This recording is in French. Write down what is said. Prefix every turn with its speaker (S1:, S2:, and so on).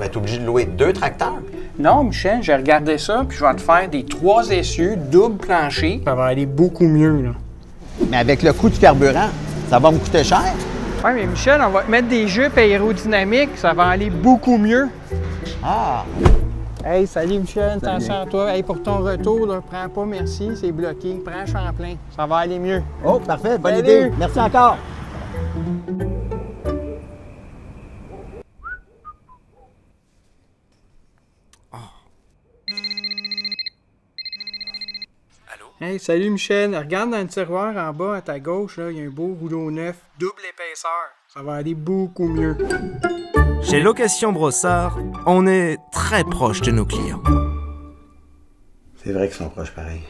S1: vais être obligé de louer deux tracteurs.
S2: Non, Michel, j'ai regardé ça, puis je vais te faire des trois essieux, double plancher. Ça va aller beaucoup mieux, là.
S3: Mais avec le coût du carburant, ça va me coûter cher.
S2: Oui, mais Michel, on va te mettre des jupes aérodynamiques, ça va aller beaucoup mieux.
S3: Ah!
S2: Hey, salut Michel, attention à toi. Hey, pour ton retour, là, prends pas merci, c'est bloqué. Prends Champlain, ça va aller mieux.
S3: Oh, parfait, bonne
S2: Salut.
S3: idée. Merci encore.
S2: Hey, salut Michel. Regarde dans le tiroir en bas à ta gauche, là, il y a un beau rouleau neuf, double épaisseur. Ça va aller beaucoup mieux.
S4: Chez Location Brossard, on est très proche de nos clients.
S1: C'est vrai qu'ils sont proches pareil.